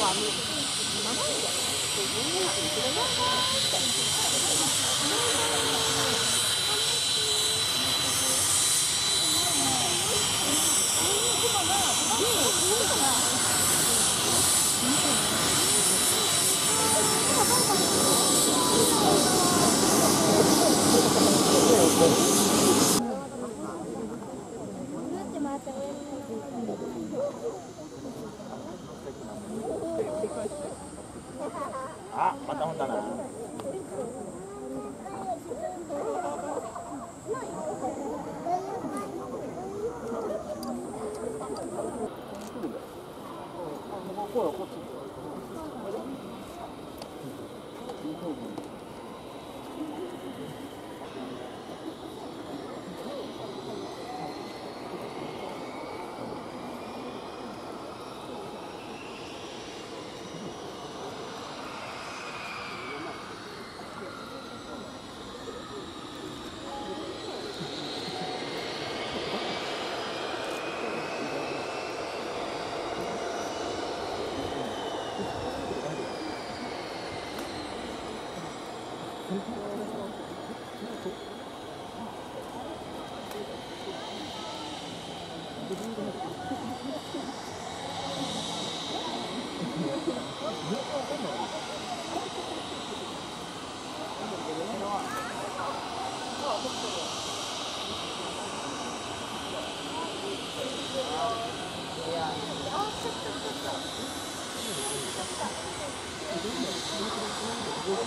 年以上は無理。今までで自分がいくらなんだって。あ、或或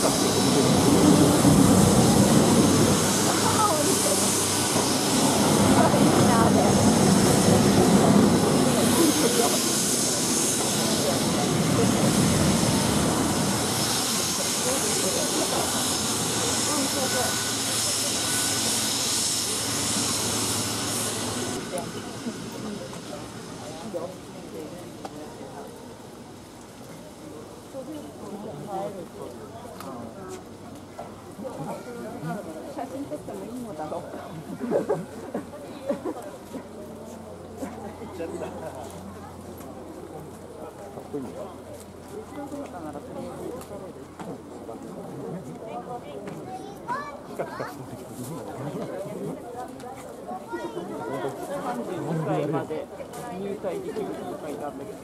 Gracias. 35歳まで？入隊できるって書いてあるんだけど。